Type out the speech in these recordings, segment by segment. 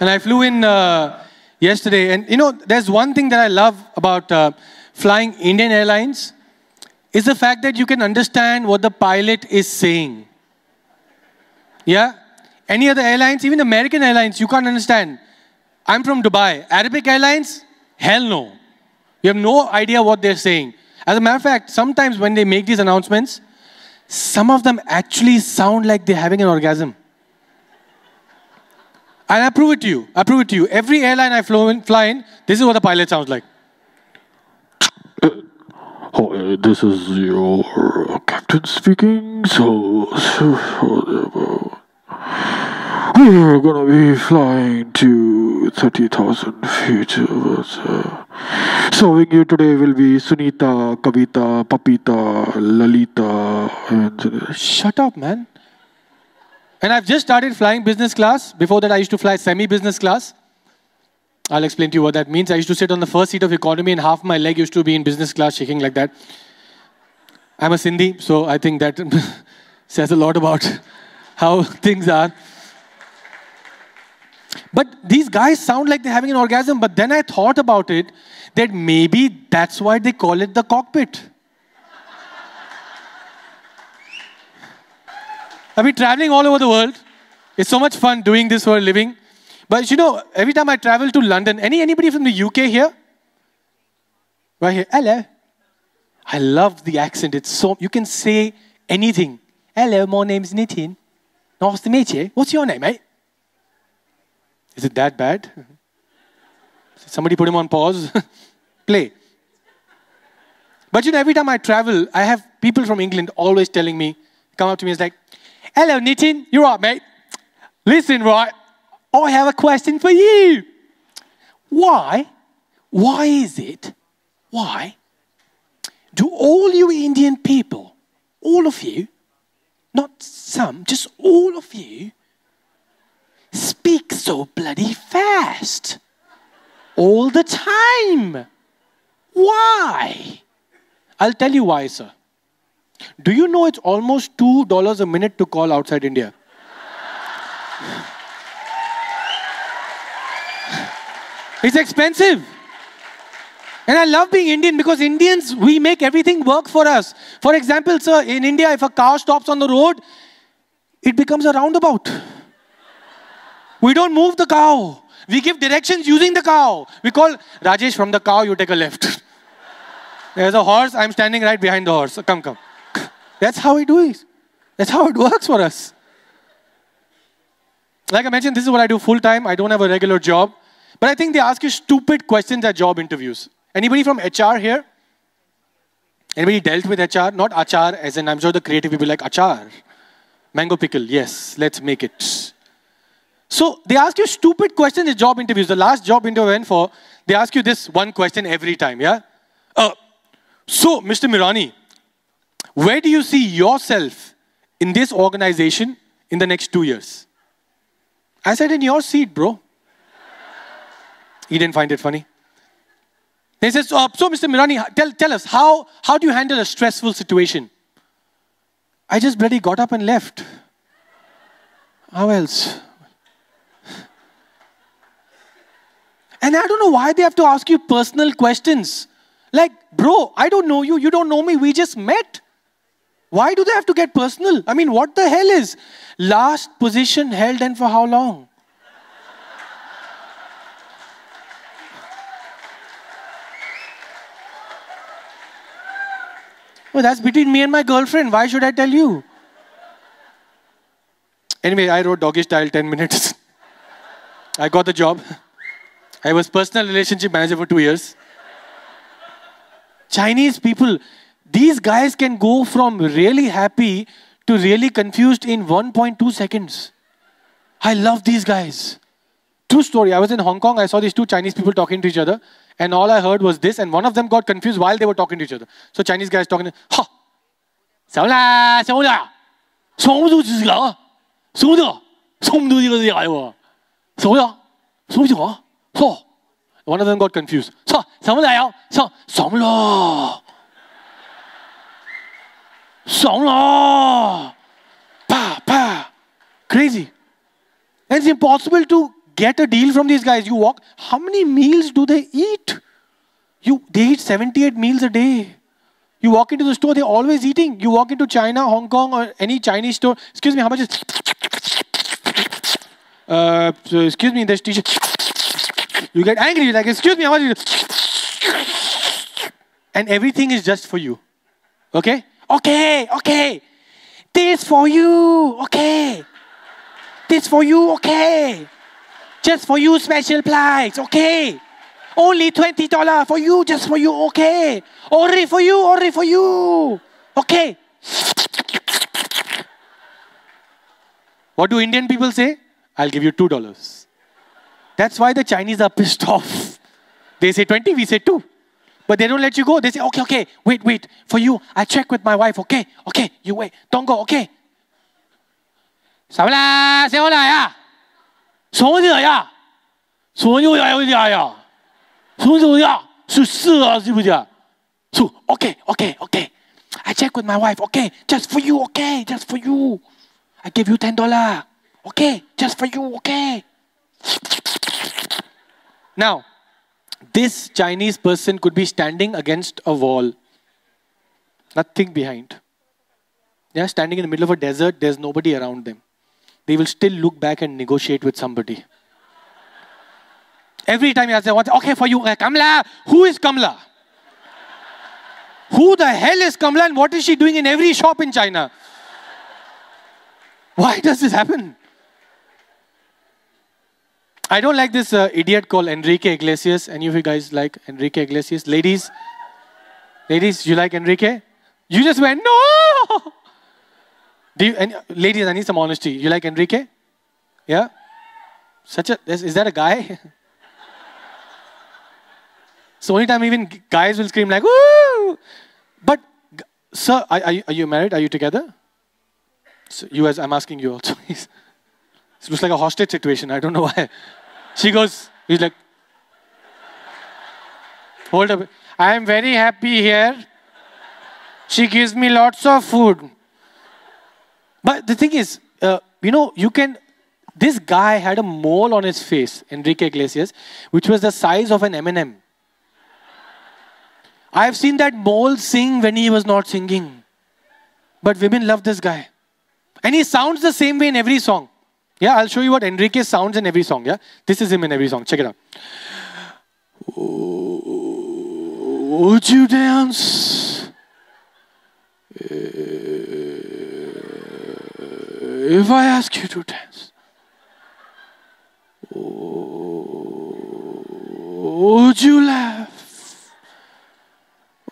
And I flew in uh, yesterday. And you know, there's one thing that I love about uh, flying Indian Airlines is the fact that you can understand what the pilot is saying. Yeah? Any other airlines, even American Airlines, you can't understand. I'm from Dubai. Arabic Airlines, hell no. You have no idea what they're saying. As a matter of fact, sometimes when they make these announcements, some of them actually sound like they're having an orgasm. And I prove it to you. I prove it to you. Every airline I fly in, fly in this is what the pilot sounds like. Oh, uh, this is your uh, captain speaking. So, so uh, we're gonna be flying to 30,000 feet. Uh, serving you today will be Sunita, Kavita, Papita, Lalita, and. Shut up, man. And I've just started flying business class. Before that, I used to fly semi business class. I'll explain to you what that means. I used to sit on the first seat of economy, and half my leg used to be in business class, shaking like that. I'm a Sindhi, so I think that says a lot about how things are. But these guys sound like they're having an orgasm, but then I thought about it that maybe that's why they call it the cockpit. I've been traveling all over the world. It's so much fun doing this for a living. But you know, every time I travel to London, any anybody from the UK here? Right here. Hello. I love the accent. It's so you can say anything. Hello, my name's Nitin. Nice to meet you. What's your name, mate? Is it that bad? Somebody put him on pause. Play. But you know, every time I travel, I have people from England always telling me, come up to me, it's like, hello, Nitin, you're right, mate. Listen, right, I have a question for you. Why, why is it, why do all you Indian people, all of you, not some, just all of you, speak so bloody fast? All the time. Why? I'll tell you why, sir. Do you know it's almost $2 a minute to call outside India? It's expensive. And I love being Indian because Indians, we make everything work for us. For example, sir, in India, if a car stops on the road, it becomes a roundabout. We don't move the cow. We give directions using the cow. We call Rajesh from the cow, you take a left. There's a horse, I'm standing right behind the horse. Come, come. That's how we do it. That's how it works for us. Like I mentioned, this is what I do full time. I don't have a regular job. But I think they ask you stupid questions at job interviews. Anybody from HR here? Anybody dealt with HR? Not achar, as in I'm sure the creative people like achar. Mango pickle, yes, let's make it. So they ask you stupid questions at job interviews. The last job interview I went for, they ask you this one question every time, yeah? Uh, so, Mr. Mirani, where do you see yourself in this organization in the next two years? I said, in your seat, bro. He didn't find it funny. He says, so Mr. Mirani, tell, tell us, how, how do you handle a stressful situation? I just bloody got up and left. How else? And I don't know why they have to ask you personal questions. Like, bro, I don't know you, you don't know me, we just met. Why do they have to get personal? I mean, what the hell is last position held and for how long? Well, that's between me and my girlfriend. Why should I tell you? Anyway, I wrote doggy style 10 minutes. I got the job. I was personal relationship manager for two years. Chinese people, these guys can go from really happy to really confused in 1.2 seconds. I love these guys. True story. I was in Hong Kong. I saw these two Chinese people talking to each other, and all I heard was this. And one of them got confused while they were talking to each other. So Chinese guys talking, ha, sao la, sao la, sao du zhi ge, sao de, sao du zhi ge yo, sao ya. One of them got confused. So, sao la yo, so. 爽咯! Pa, pa. Crazy. It's impossible to get a deal from these guys. You walk, how many meals do they eat? You, they eat 78 meals a day. You walk into the store, they're always eating. You walk into China, Hong Kong, or any Chinese store. Excuse me, how much is. Uh, so excuse me, this teacher. You get angry, you're like, excuse me, how much is. And everything is just for you. Okay? Okay, okay. This for you. Okay. This for you. Okay. Just for you, special price. Okay. Only $20 for you, just for you. Okay. Only for you, only for you. Okay. What do Indian people say? I'll give you $2. That's why the Chinese are pissed off. They say 20, we say 2. But they don't let you go. They say, okay, okay, wait, wait. For you, I check with my wife. Okay, okay, you wait. Don't go, okay. Sabla, se hola ya. Sonia ya. Sonia ya ya ya. Sonia ya. So, okay, okay, okay. I check with my wife. Okay, just for you. Okay, just for you. I give you ten dollar. Okay, just for you. Okay. Now, this Chinese person could be standing against a wall. Nothing behind. Are standing in the middle of a desert. There's nobody around them. They will still look back and negotiate with somebody. Every time you say, okay, for you, uh, Kamla, who is Kamla? Who the hell is Kamla and what is she doing in every shop in China? Why does this happen? I don't like this uh, idiot called Enrique Iglesias. Any of you guys like Enrique Iglesias? Ladies? Ladies, you like Enrique? You just went, no! Do you, ladies, I need some honesty. You like Enrique? Yeah? Such a, is, is that a guy? so only time even guys will scream like, woo! But, sir, are, are, you, are you married? Are you together? So you as I'm asking you also. it looks like a hostage situation. I don't know why. She goes, he's like, hold up. I am very happy here. She gives me lots of food. But the thing is, uh, you know, you can. This guy had a mole on his face, Enrique Iglesias, which was the size of an M&M. I've seen that mole sing when he was not singing. But women love this guy. And he sounds the same way in every song. Yeah, I'll show you what Enrique sounds in every song. Yeah, this is him in every song. Check it out. Would you dance? If I ask you to dance, would you laugh?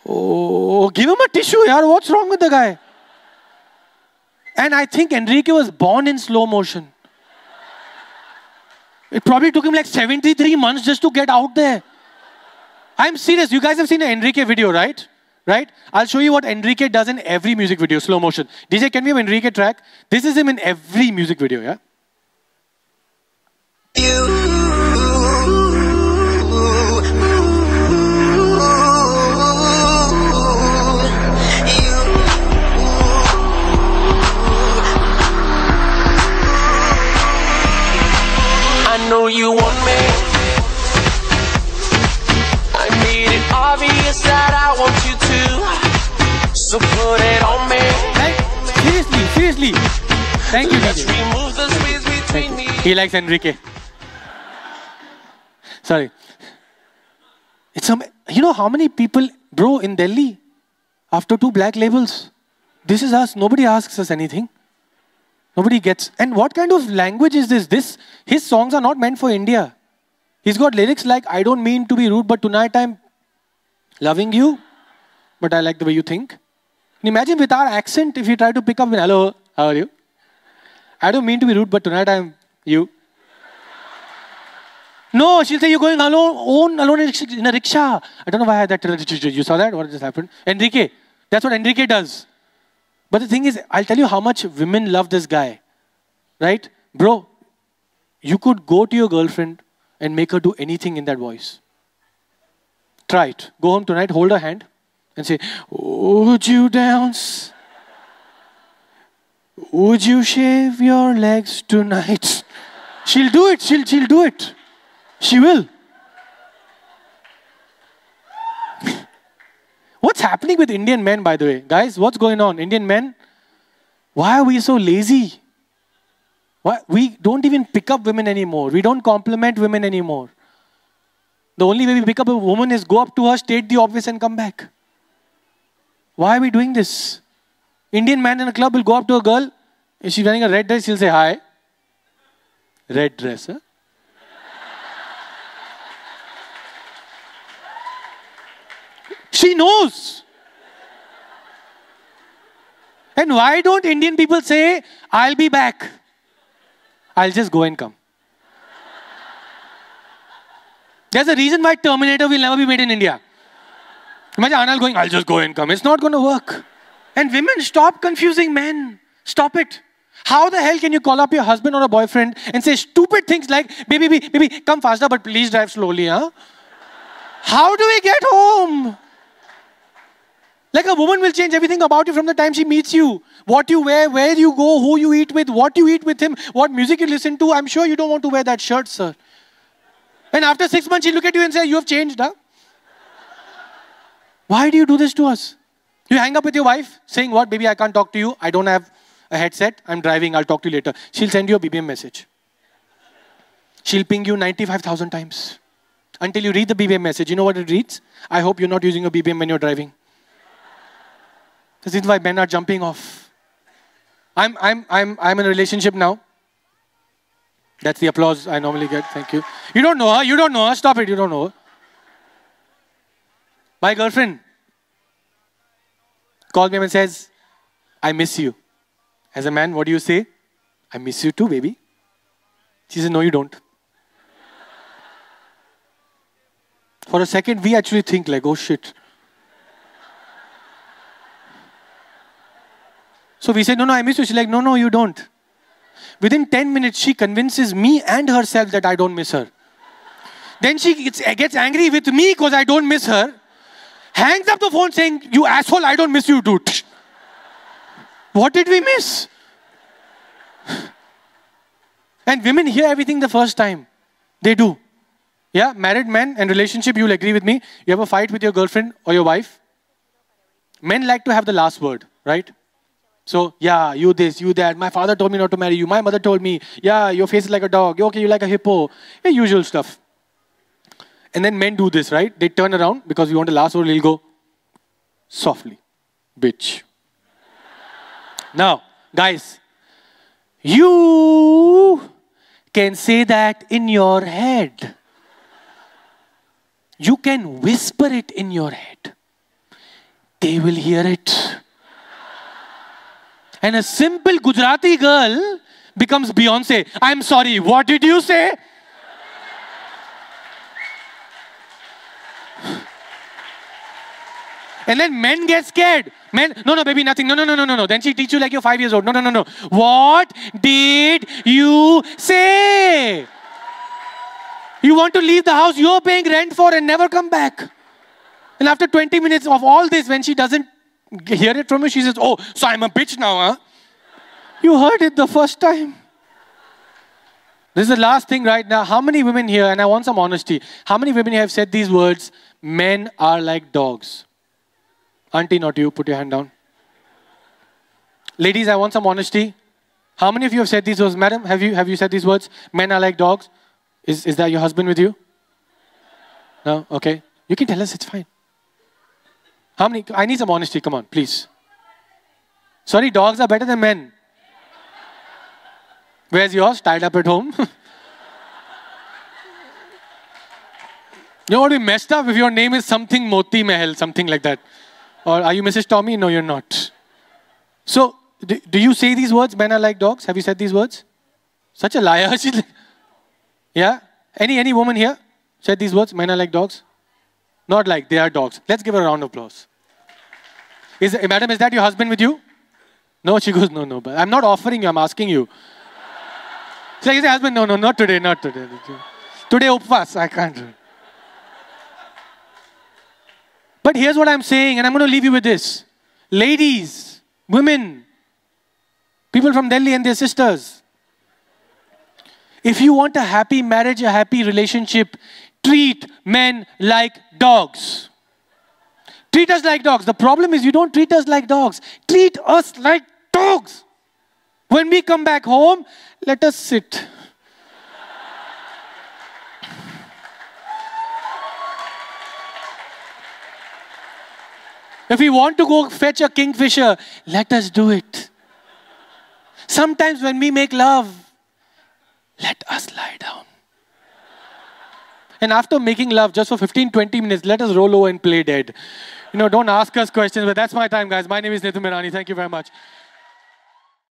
Oh, give him a tissue, yaar. What's wrong with the guy? And I think Enrique was born in slow motion. It probably took him like 73 months just to get out there. I'm serious. You guys have seen an Enrique video, right? Right? I'll show you what Enrique does in every music video, slow motion. DJ, can we have Enrique track? This is him in every music video, yeah? I obvious that I want you to. So put it on me. Seriously, seriously. Thank you, Let's DJ. remove the space between me. He likes Enrique. Sorry. It's some, you know how many people, bro, in Delhi, after two black labels, this is us. Nobody asks us anything. Nobody gets. And what kind of language is this? This his songs are not meant for India. He's got lyrics like I don't mean to be rude, but tonight I'm loving you, but I like the way you think. You imagine with our accent if you try to pick up hello, how are you? I don't mean to be rude, but tonight I'm you. No, she'll say you're going alone, alone in a rickshaw. I don't know why I had that. You saw that? What just happened? Enrique. That's what Enrique does. But the thing is, I'll tell you how much women love this guy. Right? Bro, you could go to your girlfriend and make her do anything in that voice. Try it. Go home tonight, hold her hand, and say, Would you dance? Would you shave your legs tonight? She'll do it. She'll, she'll do it. She will. What's happening with Indian men, by the way? Guys, what's going on? Indian men, why are we so lazy? Why? We don't even pick up women anymore. We don't compliment women anymore. The only way we pick up a woman is go up to her, state the obvious, and come back. Why are we doing this? Indian man in a club will go up to a girl. If she's wearing a red dress, he'll say, Hi. Red dress, huh? She knows. And why don't Indian people say, I'll be back? I'll just go and come. There's a reason why Terminator will never be made in India. Imagine Arnold going, I'll just go and come. It's not going to work. And women, stop confusing men. Stop it. How the hell can you call up your husband or a boyfriend and say stupid things like, baby, baby, baby, come faster, but please drive slowly, huh? How do we get home? Like a woman will change everything about you from the time she meets you. What you wear, where you go, who you eat with, what you eat with him, what music you listen to. I'm sure you don't want to wear that shirt, sir. And after six months, she'll look at you and say, You have changed, huh? Why do you do this to us? You hang up with your wife saying, What, baby, I can't talk to you. I don't have a headset. I'm driving. I'll talk to you later. She'll send you a BBM message. She'll ping you 95,000 times until you read the BBM message. You know what it reads? I hope you're not using a BBM when you're driving. This is why men are jumping off. I'm, I'm, I'm, I'm in a relationship now. That's the applause I normally get. Thank you. You don't know her. You don't know her. Stop it. You don't know her. My girlfriend calls me and says, I miss you. As a man, what do you say? I miss you too, baby. She says, No, you don't. For a second, we actually think like, oh shit. So we say, no, no, I miss you. She's like, no, no, you don't. Within 10 minutes, she convinces me and herself that I don't miss her. Then she gets, gets angry with me because I don't miss her. Hangs up the phone saying, you asshole, I don't miss you too. What did we miss? And women hear everything the first time. They do. Yeah, married men and relationship, you'll agree with me. You have a fight with your girlfriend or your wife. Men like to have the last word, right? So, yeah, you this, you that. My father told me not to marry you. My mother told me, yeah, your face is like a dog. Okay, you like a hippo. Yeah, usual stuff. And then men do this, right? They turn around because you want the last word, they'll go softly, bitch. now, guys, you can say that in your head. You can whisper it in your head. They will hear it. And a simple Gujarati girl becomes Beyonce. I'm sorry, what did you say? And then men get scared. Men, no, no, baby, nothing. No, no, no, no, no, no. Then she teach you like you're five years old. No, no, no, no. What did you say? You want to leave the house you're paying rent for and never come back. And after 20 minutes of all this, when she doesn't hear it from you, she says, Oh, so I'm a bitch now, huh? You heard it the first time. This is the last thing right now. How many women here, and I want some honesty, how many women here have said these words, men are like dogs? Auntie, not you, put your hand down. Ladies, I want some honesty. How many of you have said these words? Madam, have you, have you said these words? Men are like dogs. Is, is that your husband with you? No? Okay. You can tell us, it's fine. How many? I need some honesty. Come on, please. Sorry, dogs are better than men. Where's yours? Tied up at home? you what we messed up if your name is something Moti Mahal, something like that. Or are you Mrs. Tommy? No, you're not. So, do, do you say these words, men are like dogs? Have you said these words? Such a liar. yeah? Any, any woman here said these words, men are like dogs? Not like, they are dogs. Let's give her a round of applause. Is, eh, madam, is that your husband with you? No, she goes, no, no. But I'm not offering you, I'm asking you. Like, is your husband? No, no, not today, not today. Today, upvas, I can't. But here's what I'm saying, and I'm going to leave you with this. Ladies, women, people from Delhi and their sisters, If you want a happy marriage, a happy relationship, treat men like dogs. Treat us like dogs. The problem is you don't treat us like dogs. Treat us like dogs. When we come back home, let us sit. If we want to go fetch a kingfisher, let us do it. Sometimes when we make love, let us lie down. And after making love just for 15, 20 minutes, let us roll over and play dead. You know, don't ask us questions, but that's my time, guys. My name is Nitin Mirani. Thank you very much.